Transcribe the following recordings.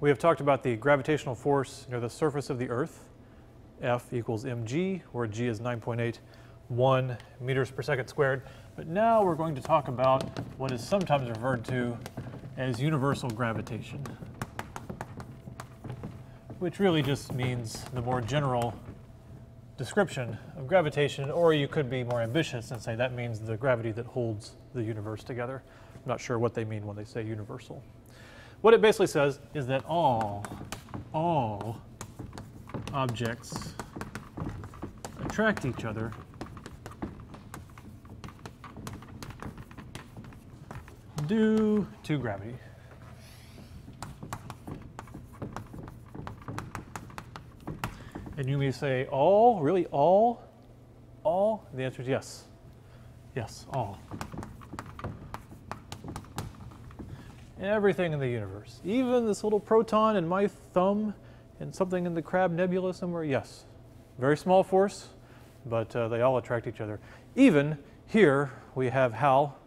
we have talked about the gravitational force near the surface of the Earth, F equals mg, where g is 9.81 meters per second squared. But now we're going to talk about what is sometimes referred to as universal gravitation, which really just means the more general description of gravitation, or you could be more ambitious and say that means the gravity that holds the universe together. I'm not sure what they mean when they say universal. What it basically says is that all, all objects attract each other due to gravity. And you may say, all? Really? All? All? The answer is yes. Yes, all. Everything in the universe, even this little proton in my thumb and something in the Crab Nebula somewhere, yes. Very small force, but uh, they all attract each other. Even here, we have HAL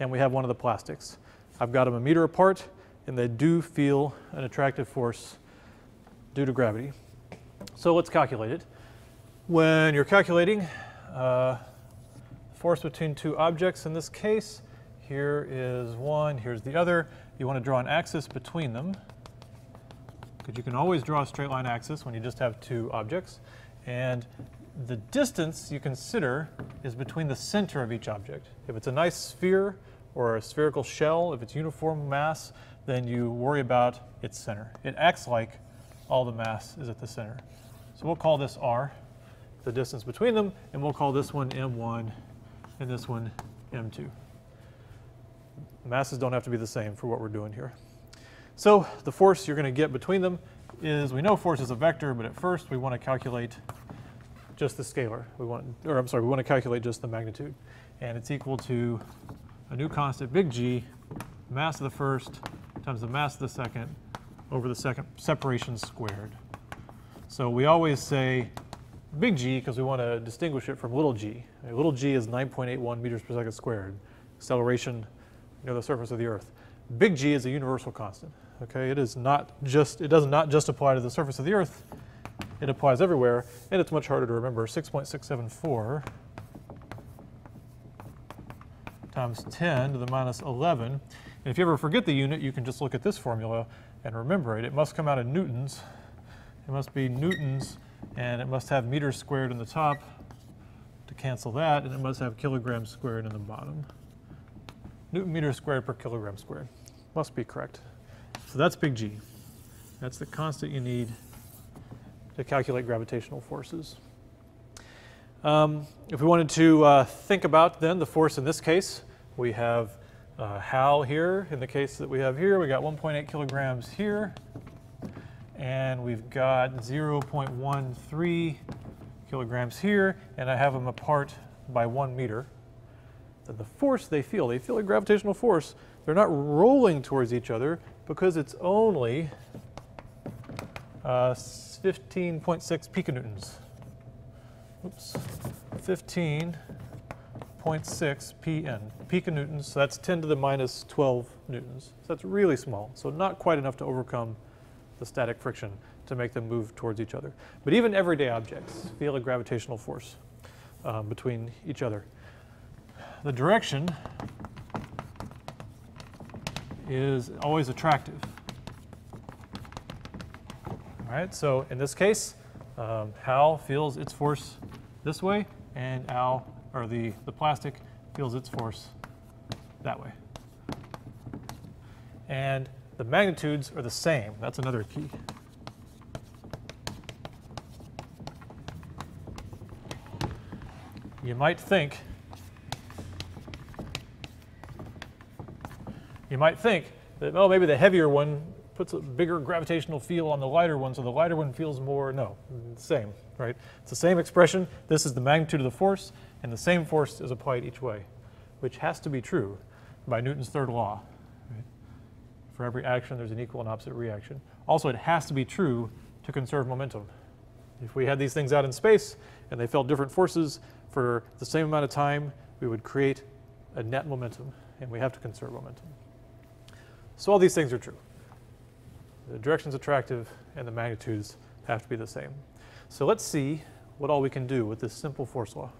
and we have one of the plastics. I've got them a meter apart, and they do feel an attractive force due to gravity. So let's calculate it. When you're calculating uh, force between two objects in this case, here is one, here's the other. You want to draw an axis between them because you can always draw a straight line axis when you just have two objects. And the distance you consider is between the center of each object. If it's a nice sphere or a spherical shell, if it's uniform mass, then you worry about its center. It acts like all the mass is at the center. So we'll call this r, the distance between them, and we'll call this one m1 and this one m2. Masses don't have to be the same for what we're doing here. So the force you're going to get between them is, we know force is a vector, but at first we want to calculate just the scalar. We want, or I'm sorry, we want to calculate just the magnitude. And it's equal to a new constant, big G, mass of the first times the mass of the second over the second separation squared. So we always say big G because we want to distinguish it from little g. Little g is 9.81 meters per second squared, acceleration near the surface of the Earth. Big G is a universal constant. Okay, it is not just it does not just apply to the surface of the Earth. It applies everywhere, and it's much harder to remember. 6.674 times 10 to the minus 11. And if you ever forget the unit, you can just look at this formula and remember it. It must come out in newtons. It must be newtons, and it must have meters squared in the top to cancel that, and it must have kilograms squared in the bottom. Newton meters squared per kilogram squared. Must be correct. So that's big G. That's the constant you need to calculate gravitational forces. Um, if we wanted to uh, think about then the force in this case, we have uh, HAL here. In the case that we have here, we got 1.8 kilograms here, and we've got 0.13 kilograms here, and I have them apart by one meter. The force they feel, they feel a gravitational force. They're not rolling towards each other because it's only uh, 15.6 piconewtons oops, 15.6 pn, piconewtons, so that's 10 to the minus 12 newtons. So that's really small, so not quite enough to overcome the static friction to make them move towards each other. But even everyday objects feel a gravitational force um, between each other. The direction is always attractive. All right, so in this case, um, HAL feels its force this way, and Al, or the, the plastic, feels its force that way. And the magnitudes are the same. That's another key. You might think, you might think that, oh, maybe the heavier one puts a bigger gravitational field on the lighter one, so the lighter one feels more, no, same, right? It's the same expression. This is the magnitude of the force, and the same force is applied each way, which has to be true by Newton's third law. Right? For every action, there's an equal and opposite reaction. Also, it has to be true to conserve momentum. If we had these things out in space and they felt different forces for the same amount of time, we would create a net momentum, and we have to conserve momentum. So all these things are true. The direction's attractive and the magnitudes have to be the same. So let's see what all we can do with this simple force law.